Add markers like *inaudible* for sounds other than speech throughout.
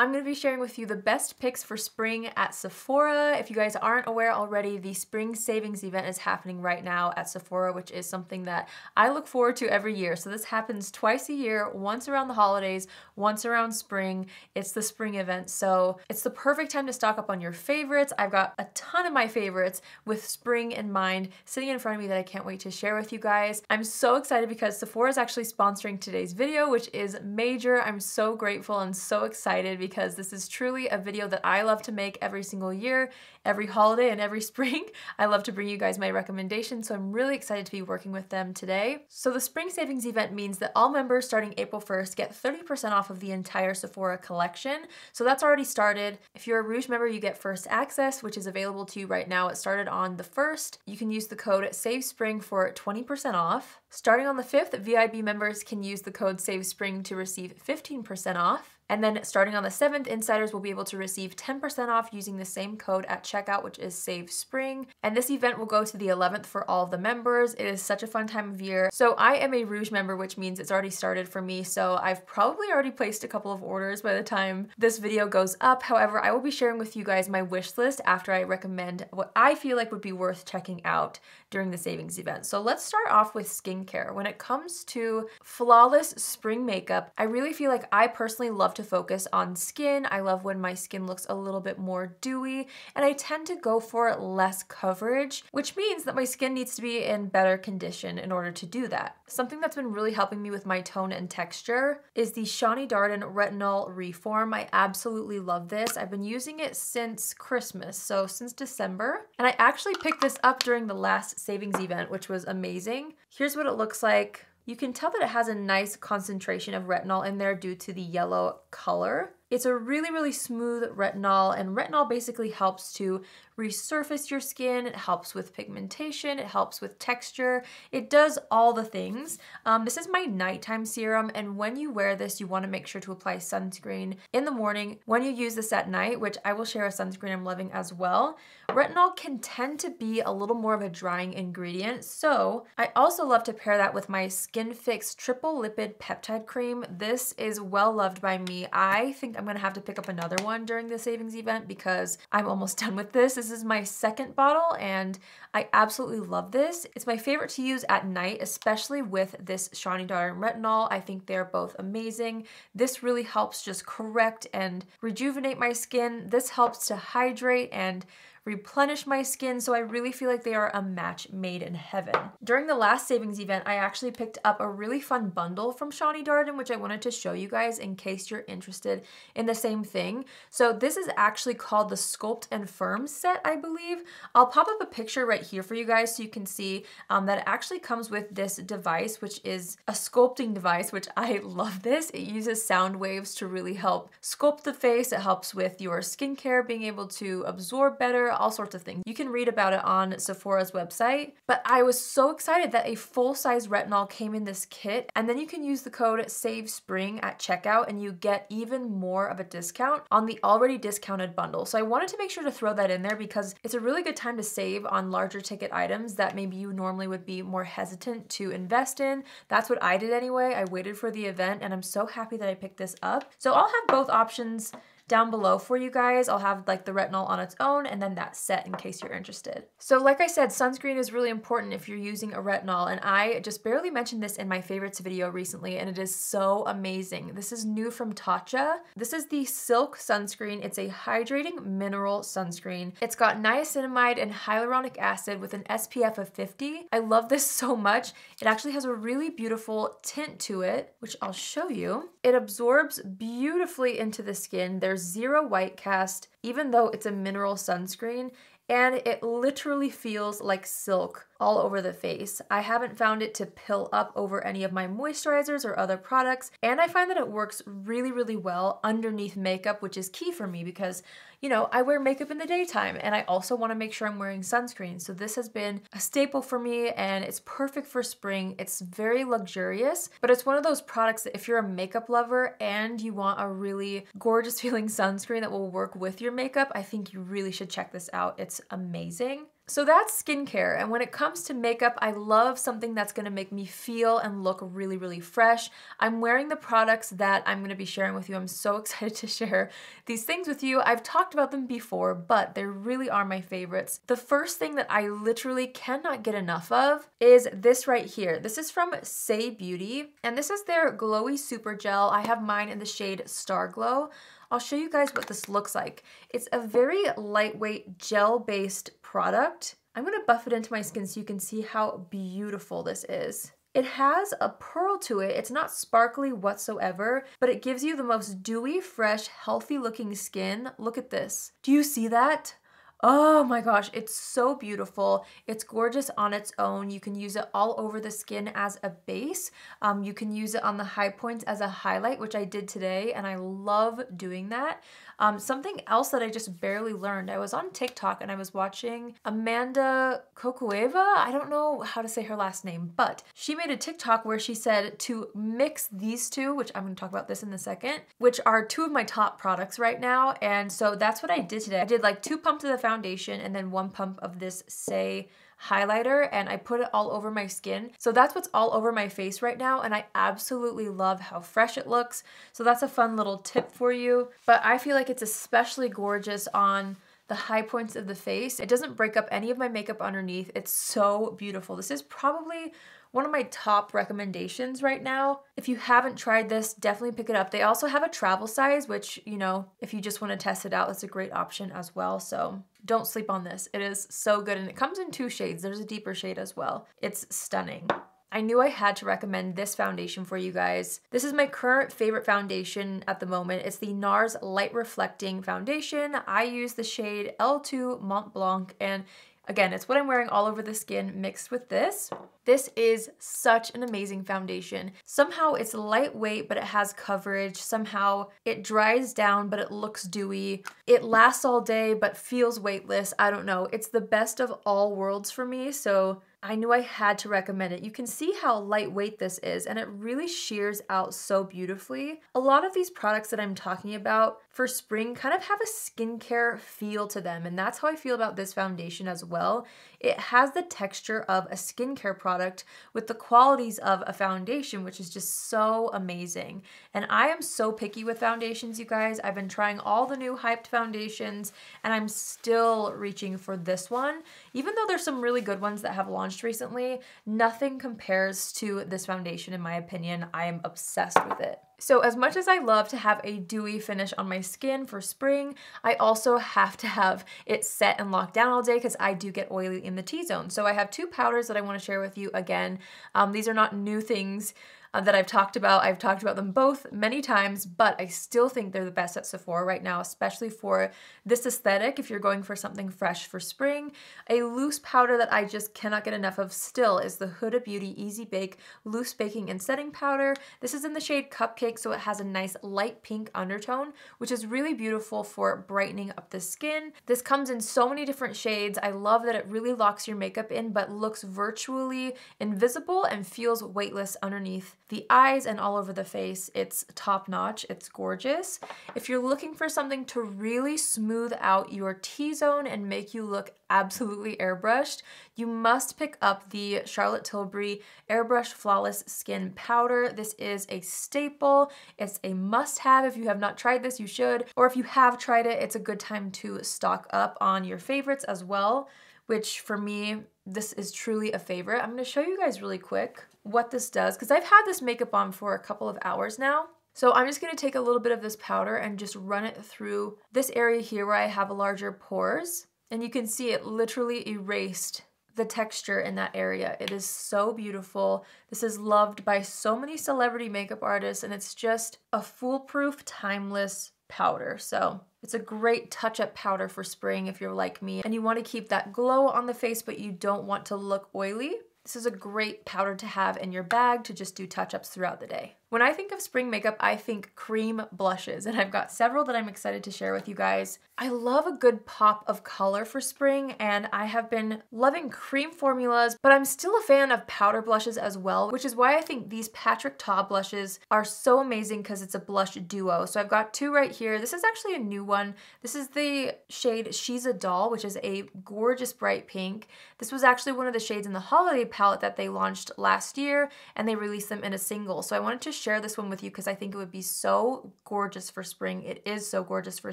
I'm gonna be sharing with you the best picks for spring at Sephora. If you guys aren't aware already, the spring savings event is happening right now at Sephora, which is something that I look forward to every year. So this happens twice a year, once around the holidays, once around spring. It's the spring event. So it's the perfect time to stock up on your favorites. I've got a ton of my favorites with spring in mind sitting in front of me that I can't wait to share with you guys. I'm so excited because Sephora is actually sponsoring today's video, which is major. I'm so grateful and so excited because this is truly a video that I love to make every single year, every holiday and every *laughs* spring. I love to bring you guys my recommendations, so I'm really excited to be working with them today. So the spring savings event means that all members starting April 1st get 30% off of the entire Sephora collection. So that's already started. If you're a Rouge member, you get first access, which is available to you right now. It started on the 1st. You can use the code SAVESPRING for 20% off. Starting on the 5th, VIB members can use the code SAVESPRING to receive 15% off. And then starting on the 7th, insiders will be able to receive 10% off using the same code at checkout, which is Save Spring. And this event will go to the 11th for all of the members. It is such a fun time of year. So I am a Rouge member, which means it's already started for me. So I've probably already placed a couple of orders by the time this video goes up. However, I will be sharing with you guys my wish list after I recommend what I feel like would be worth checking out during the savings event. So let's start off with skincare. When it comes to flawless spring makeup, I really feel like I personally love to focus on skin. I love when my skin looks a little bit more dewy, and I tend to go for less coverage, which means that my skin needs to be in better condition in order to do that. Something that's been really helping me with my tone and texture is the Shani Darden Retinol Reform. I absolutely love this. I've been using it since Christmas, so since December, and I actually picked this up during the last savings event, which was amazing. Here's what it looks like. You can tell that it has a nice concentration of retinol in there due to the yellow color. It's a really, really smooth retinol, and retinol basically helps to resurface your skin, it helps with pigmentation, it helps with texture, it does all the things. Um, this is my nighttime serum, and when you wear this, you want to make sure to apply sunscreen in the morning. When you use this at night, which I will share a sunscreen I'm loving as well, retinol can tend to be a little more of a drying ingredient, so I also love to pair that with my SkinFix Triple Lipid Peptide Cream. This is well loved by me. I think I'm gonna have to pick up another one during the savings event because I'm almost *laughs* done with this. This this is my second bottle and I absolutely love this. It's my favorite to use at night, especially with this Shani Darden Retinol. I think they're both amazing. This really helps just correct and rejuvenate my skin. This helps to hydrate and replenish my skin, so I really feel like they are a match made in heaven. During the last savings event, I actually picked up a really fun bundle from Shani Darden, which I wanted to show you guys in case you're interested in the same thing. So this is actually called the Sculpt and Firm set, I believe. I'll pop up a picture right here for you guys so you can see um, that it actually comes with this device, which is a sculpting device, which I *laughs* love this. It uses sound waves to really help sculpt the face. It helps with your skincare being able to absorb better, all sorts of things. You can read about it on Sephora's website, but I was so excited that a full-size retinol came in this kit, and then you can use the code SAVE SPRING at checkout and you get even more of a discount on the already discounted bundle. So I wanted to make sure to throw that in there because it's a really good time to save on larger ticket items that maybe you normally would be more hesitant to invest in. That's what I did anyway. I waited for the event and I'm so happy that I picked this up. So I'll have both options down below for you guys. I'll have like the retinol on its own and then that set in case you're interested. So like I said, sunscreen is really important if you're using a retinol and I just barely mentioned this in my favorites video recently and it is so amazing. This is new from Tatcha. This is the Silk Sunscreen. It's a hydrating mineral sunscreen. It's got niacinamide and hyaluronic acid with an SPF of 50. I love this *laughs* so much. It actually has a really beautiful tint to it, which I'll show you. It absorbs beautifully into the skin. There's zero white cast, even though it's a mineral sunscreen, and it literally feels like silk all over the face. I haven't found it to pill up over any of my moisturizers or other products, and I find that it works really, really well underneath makeup, which is key for me because, you know, I wear makeup in the daytime and I also want to make sure I'm wearing sunscreen. So this has been a staple for me and it's perfect for spring. It's very luxurious, but it's one of those products that if you're a makeup lover and you want a really gorgeous *laughs* feeling sunscreen that will work with your makeup, I think you really should check this out. It's amazing. So that's skincare. And when it comes to makeup, I love something that's gonna make me feel and look really, really fresh. I'm wearing the products that I'm gonna be sharing with you. I'm so *laughs* excited to share these things with you. I've talked about them before, but they really are my favorites. The first thing that I literally cannot get enough of is this right here. This is from Saie Beauty, and this is their Glowy Super Gel. I have mine in the shade Star Glow. I'll show you guys what this looks like. It's a very lightweight gel-based product. I'm gonna buff it into my skin so you can see how beautiful this is. It has a pearl to it. It's not sparkly whatsoever, but it gives you the most dewy, fresh, healthy looking skin. Look at this. Do you see that? Oh my gosh, it's so beautiful. It's gorgeous on its own. You can use it all over the skin as a base. Um, you can use it on the high points as a highlight, which I did today, and I love doing that. Um, something else that I just barely learned, I was on TikTok and I was watching Amanda Kokueva. I don't know how to say her last name, but she made a TikTok where she said to mix these two, which I'm gonna talk about this in a second, which are two of my top products right now. And so that's what I did today. I did like two pumps of the foundation and then one pump of this Saie highlighter and I put it all over my skin. So that's what's all over my face right now and I absolutely love how fresh it looks. So that's a fun little tip for you. But I feel like it's especially gorgeous on the high points of the face. It doesn't break up any of my makeup underneath. It's so beautiful. This is probably one of my top recommendations right now. If you haven't tried this, definitely pick it up. They also have a travel size, which, you know, if you just want to test it out, that's a great option as well. So don't sleep on this. It is so good and it comes in two shades. There's a deeper shade as well. It's stunning. I knew I had to recommend this foundation for you guys. This is my current favorite foundation at the moment. It's the NARS Light Reflecting Foundation. I use the shade L2 Mont Blanc and Again, it's what I'm wearing all over the skin mixed with this. This is such an amazing foundation. Somehow it's lightweight, but it has coverage. Somehow it dries down, but it looks dewy. It lasts all day, but feels weightless. I don't know. It's the best of all worlds for me. So I knew I had to recommend it. You can see how lightweight this is and it really shears out so beautifully. A lot of these products that I'm talking about for spring kind of have a skincare feel to them and that's how I feel about this foundation as well. It has the texture of a skincare product with the qualities of a foundation, which is just so amazing. And I am so picky with foundations, you guys. I've been trying all the new hyped foundations and I'm still reaching for this one. Even though there's some really good ones that have launched recently, nothing compares to this foundation in my opinion. I am obsessed with it. So as much as I love to have a dewy finish on my skin for spring, I also have to have it set and locked down all day because I do get oily in the T-zone. So I have two powders that I want to share with you again. Um, these are not new things uh, that I've talked about. I've talked about them both many times, but I still think they're the best at Sephora right now, especially for this aesthetic. If you're going for something fresh for spring, a loose powder that I just cannot get enough of still is the Huda Beauty Easy Bake Loose Baking and Setting Powder. This is in the shade Cupcake, so it has a nice light pink undertone, which is really beautiful for brightening up the skin. This comes in so many different shades. I love that it really locks your makeup in, but looks virtually invisible and feels weightless underneath the eyes and all over the face. It's top notch, it's gorgeous. If you're looking for something to really smooth out your T-zone and make you look absolutely airbrushed, you must pick up the Charlotte Tilbury Airbrush Flawless Skin Powder. This is a staple. It's a must-have. If you have not tried this, you should. Or if you have tried it, it's a good time to stock up on your favorites as well, which for me, this is truly a favorite. I'm gonna show you guys really quick what this does because I've had this makeup on for a couple of hours now. So I'm just going to take a little bit of this powder and just run it through this area here where I have larger pores. And you can see it literally erased the texture in that area. It is so beautiful. This is loved by so many celebrity makeup artists and it's just a foolproof, timeless powder. So it's a great touch-up powder for spring if you're like me and you want to keep that glow on the face but you don't want to look oily. This is a great powder to have in your bag to just do touch-ups throughout the day. When I think of spring makeup, I think cream blushes, and I've got several that I'm excited to share with you guys. I love a good pop of color for spring, and I have been loving cream formulas, but I'm still a fan of powder blushes as well, which is why I think these Patrick Ta blushes are so amazing because it's a blush duo. So I've got two right here. This is actually a new one. This is the shade She's a Doll, which is a gorgeous bright pink. This was actually one of the shades in the holiday palette that they launched last year, and they released them in a single. So I wanted to share this one with you because I think it would be so gorgeous for spring. It is so gorgeous for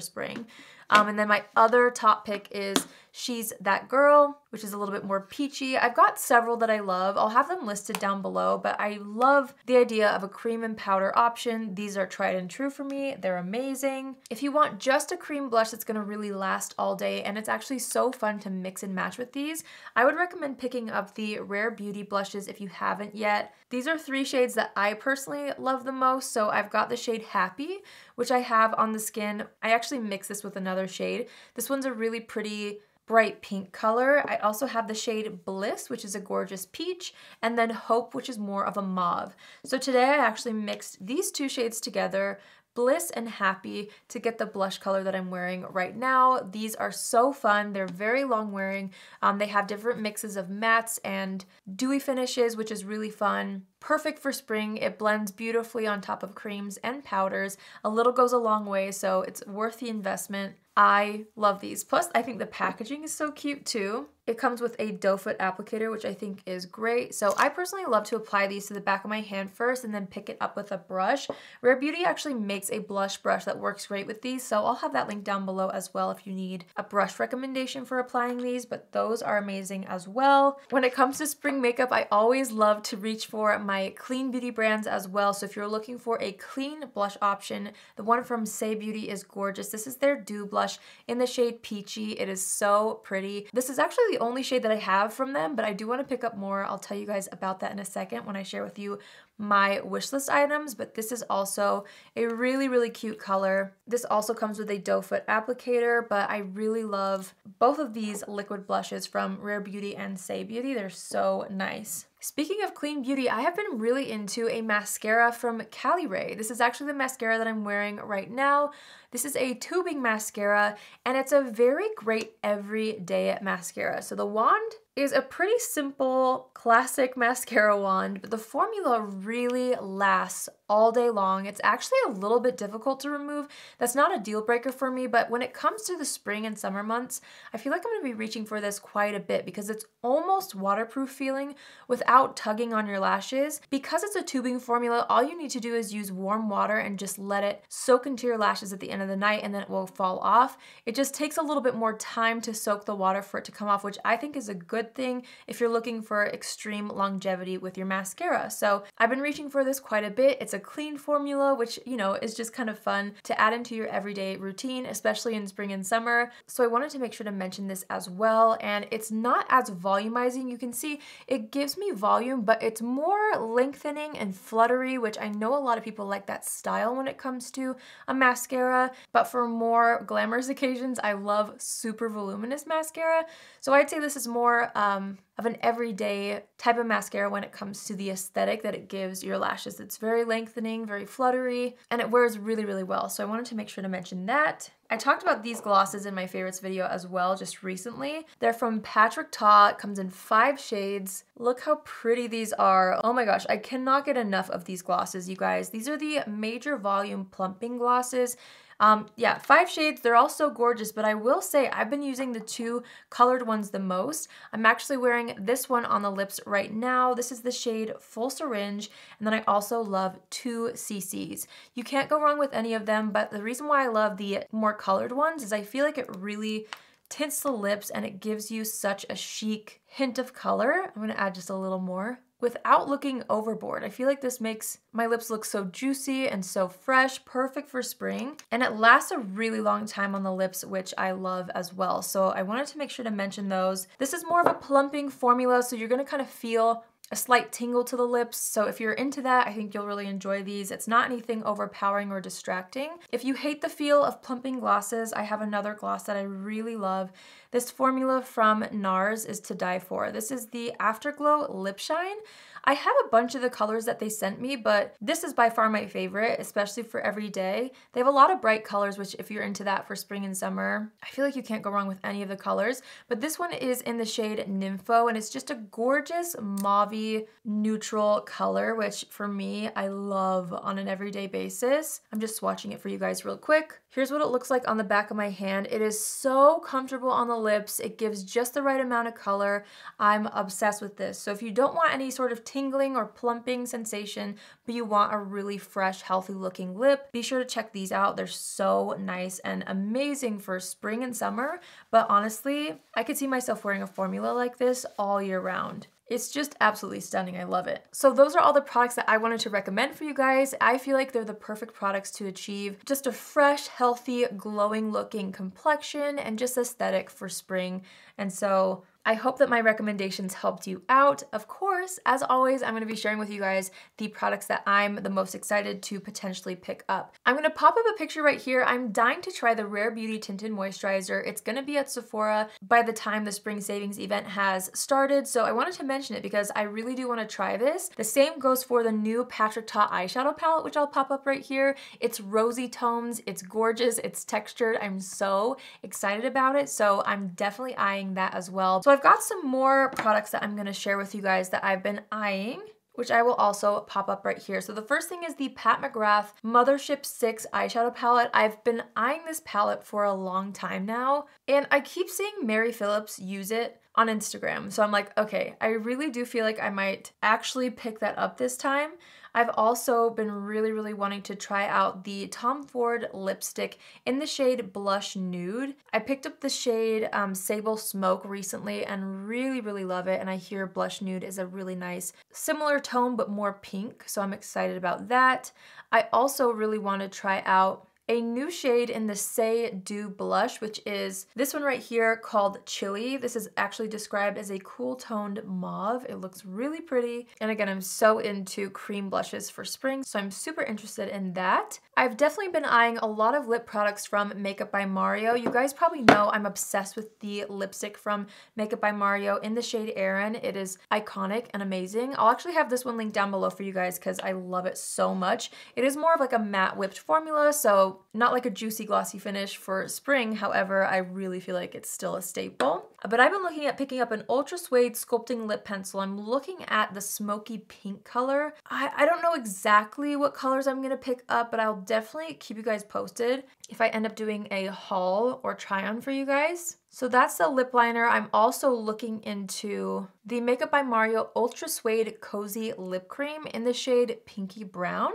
spring. Um, and then my other top pick is She's That Girl, which is a little bit more peachy. I've got several that I love. I'll have them listed down below, but I love the idea of a cream and powder option. These are tried and true for me. They're amazing. If you want just a cream blush that's gonna really last all day, and it's actually so fun to mix and match with these, I would recommend picking up the Rare Beauty blushes if you haven't yet. These are three shades that I personally love the most. So I've got the shade Happy, which I have on the skin. I actually mix this with another shade. This one's a really pretty bright pink color. I also have the shade Bliss, which is a gorgeous peach, and then Hope, which is more of a mauve. So today I actually mixed these two shades together, Bliss and Happy to get the blush color that I'm wearing right now. These are so fun. They're very long wearing. Um, they have different mixes of mattes and dewy finishes, which is really fun. Perfect for spring. It blends beautifully on top of creams and powders. A little goes a long way, so it's worth the investment. I love these. Plus, I think the packaging is so cute too. It comes with a doe foot applicator, which I think is great. So I personally love to apply these to the back of my hand first and then pick it up with a brush. Rare Beauty actually makes a blush brush that works great with these, so I'll have that link down below as well if you need a brush recommendation for applying these, but those are amazing as well. When it comes to spring makeup, I always love to reach for my clean beauty brands as well. So if you're looking for a clean blush option, the one from Saie Beauty is gorgeous. This is their Dew Blush in the shade Peachy. It is so pretty. This is actually the only shade that I have from them, but I do want to pick up more. I'll tell you guys about that in a second when I share with you my wish list items, but this is also a really, really cute color. This also comes with a doe foot applicator, but I really love both of these liquid blushes from Rare Beauty and Saie Beauty. They're so nice. Speaking of clean beauty, I have been really into a mascara from Caliray. This is actually the mascara that I'm wearing right now. This is a tubing mascara and it's a very great everyday mascara. So the wand is a pretty simple classic *laughs* mascara wand, but the formula really lasts all day long. It's actually a little bit difficult to remove. That's not a deal breaker for me, but when it comes to the spring and summer months, I feel like I'm gonna be reaching for this quite a bit because it's almost waterproof feeling without tugging on your lashes. Because it's a tubing formula, all you need to do is use warm water and just let it soak into your lashes at the end of the night and then it will fall off. It just takes a little bit more time to soak the water for it to come off, which I think is a good thing if you're looking for extreme longevity with your mascara. So I've been reaching for this quite a bit. It's a clean formula, which, you know, is just kind of fun to add into your everyday routine, especially in spring and summer. So I wanted to make sure to mention this as well. And it's not as volumizing. You can see it gives me volume, but it's more lengthening and fluttery, which I know a lot of people like that style when it comes to a mascara. But for more glamorous *laughs* occasions, I love super voluminous mascara. So I'd say this is more um, of an everyday type of mascara when it comes to the aesthetic that it gives your lashes. It's very lengthening, very fluttery, and it wears really, really well. So I wanted to make sure to mention that. I talked about these glosses in my favorites video as well just recently. They're from Patrick Ta. It comes in five shades. Look how pretty these are. Oh my gosh, I cannot get enough of these glosses, you guys. These are the major volume plumping glosses. Um, yeah, five shades, they're all so gorgeous, but I will say I've been using the two colored ones the most. I'm actually wearing this one on the lips right now. This is the shade Full Syringe, and then I also love 2CCs. You can't go wrong with any of them, but the reason why I love the more colored ones is I feel like it really tints the lips and it gives you such a chic hint of color. I'm gonna add just a little more without looking overboard. I feel like this makes my lips look so juicy and so fresh, perfect for spring. And it lasts a really long time on the lips, which I love as well. So I wanted to make sure to mention those. This is more of a plumping formula, so you're gonna kind of feel a slight tingle to the lips. So if you're into that, I think you'll really enjoy these. It's not anything overpowering or distracting. If you hate the feel of plumping glosses, I have another gloss that I really love. This formula from NARS is to die for. This is the Afterglow Lip Shine. I have a bunch of the colors that they sent me, but this is by far my favorite, especially for every day. They have a lot of bright colors, which if you're into that for spring and summer, I feel like you can't go wrong with any of the colors. But this one is in the shade Nympho, and it's just a gorgeous mauve neutral color, which for me, I love on an everyday basis. I'm just swatching it for you guys real quick. Here's what it looks like on the back of my hand. It is so comfortable on the lips. It gives just the right amount of color. I'm obsessed with this. So if you don't want any sort of tingling or plumping sensation, but you want a really fresh, healthy looking lip, be sure to check these out. They're so nice and amazing for spring and summer. But honestly, I could see myself wearing a formula like this all year round. It's just absolutely stunning. I love it. So those are all the products that I wanted to recommend for you guys. I feel like they're the perfect products to achieve just a fresh, healthy, glowing looking complexion and just aesthetic for spring. And so I hope that my recommendations helped you out. Of course, as always, I'm gonna be sharing with you guys the products that I'm the most excited to potentially pick up. I'm gonna pop up a picture right here. I'm dying to try the Rare Beauty Tinted Moisturizer. It's gonna be at Sephora by the time the Spring Savings event has started, so I wanted to mention it because I really do wanna try this. The same goes for the new Patrick Ta eyeshadow palette, which I'll pop up right here. It's rosy tones, it's gorgeous, it's textured. I'm so excited about it, so I'm definitely eyeing that as well. So I've got some more products that I'm gonna share with you guys that I've been eyeing which I will also pop up right here. So the first thing is the Pat McGrath Mothership 6 eyeshadow palette. I've been eyeing this palette for a long time now, and I keep seeing Mary Phillips use it on Instagram. So I'm like, okay, I really do feel like I might actually pick that up this time. I've also been really, really wanting to try out the Tom Ford lipstick in the shade Blush Nude. I picked up the shade um, Sable Smoke recently and really, really love it. And I hear Blush Nude is a really nice, similar tone, but more pink. So I'm excited about that. I also really want to try out a new shade in the Saie Dew blush, which is this one right here called Chili. This is actually described as a cool toned mauve. It looks really pretty. And again, I'm so into cream blushes for spring, so I'm super interested in that. I've definitely been eyeing a lot of lip products from Makeup by Mario. You guys probably know I'm obsessed with the lipstick from Makeup by Mario in the shade Aran. It is iconic and amazing. I'll actually have this one linked down below for you guys because I love it so much. It is more of like a matte whipped formula, so not like a juicy glossy finish for spring. However, I really feel like it's still a staple. But I've been looking at picking up an Ultra Suede Sculpting Lip Pencil. I'm looking at the smoky pink color. I, I don't know exactly what colors I'm gonna pick up, but I'll definitely keep you guys posted if I end up doing a haul or try on for you guys. So that's the lip liner. I'm also looking into the Makeup by Mario Ultra Suede Cozy Lip Cream in the shade Pinky Brown.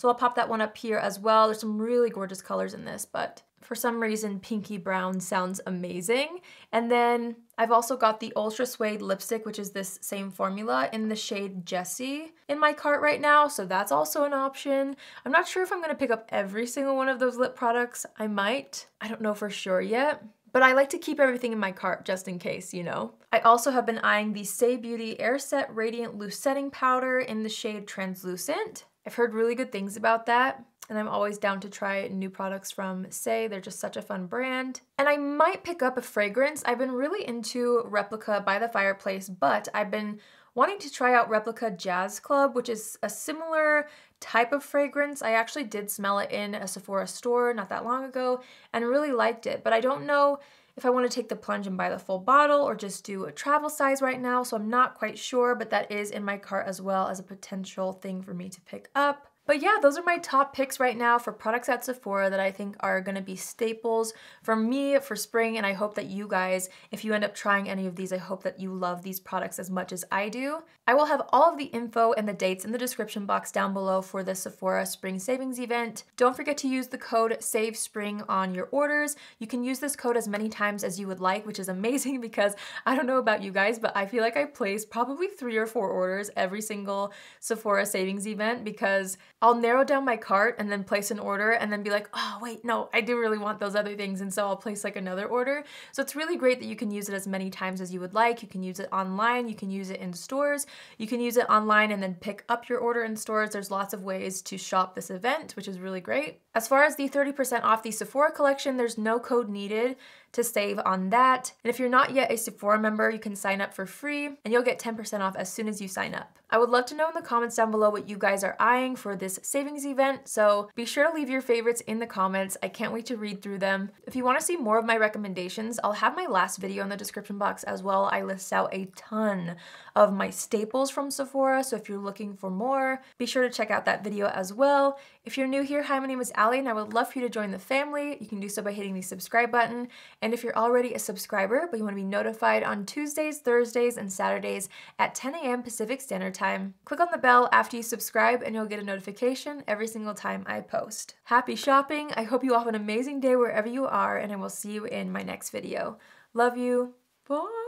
So I'll pop that one up here as well. There's some really gorgeous colors in this, but for some reason, pinky brown sounds amazing. And then I've also got the Ultra Suede lipstick, which is this same formula in the shade Jessie in my cart right now. So that's also an option. I'm not sure if I'm gonna pick up every single one of those lip products. I might. I don't know for sure yet. But I like to keep everything in my cart just in case, you know. I also have been eyeing the Saie Beauty Air Set Radiant Loose Setting Powder in the shade Translucent. I've heard really good things about that and I'm always down to try new products from Saie. They're just such a fun brand. And I might pick up a fragrance. I've been really into Replica by the Fireplace, but I've been wanting to try out Replica Jazz Club, which is a similar type of fragrance. I actually did smell it in a Sephora store not that long ago and really liked it, but I don't know if I want to take the plunge and buy the full bottle or just do a travel size right now, so I'm not quite sure, but that is in my cart as well as a potential thing for me to pick up. But yeah, those are my top picks right now for products at Sephora that I think are gonna be staples for me for spring. And I hope that you guys, if you end up trying any of these, I hope that you love these products as much as I do. I will have all of the info and the dates in the description box down below for the Sephora Spring Savings event. Don't forget to use the code SAVESPRING on your orders. You can use this code as many times as you would like, which is amazing *laughs* because I don't know about you guys, but I feel like I place probably three or four orders every single Sephora Savings event because I'll narrow down my cart and then place an order and then be like, oh, wait, no, I do really want those other things. And so I'll place like another order. So it's really great that you can use it as many times as you would like. You can use it online, you can use it in stores, you can use it online and then pick up your order in stores. There's lots of ways to shop this event, which is really great. As far as the 30% off the Sephora collection, there's no code needed to save on that. And if you're not yet a Sephora member, you can sign up for free and you'll get 10% off as soon as you sign up. I would love to know in the comments down below what you guys are eyeing for this savings event, so be sure to leave your favorites in the comments. I can't wait to read through them. If you want to see more of my recommendations, I'll have my last video in the description box as well. I list out a ton of my staples from Sephora, so if you're looking for more, be sure to check out that video as well. If you're new here, hi, my name is Allie, and I would love for you to join the family. You can do so by hitting the subscribe button. And if you're already a subscriber, but you want to be notified on Tuesdays, Thursdays, and Saturdays at 10 a.m. Pacific Standard Time, click on the bell after you subscribe and you'll get a notification every single time I post. Happy shopping! I hope you all have an amazing day wherever you are, and I will see you in my next video. Love you. Bye!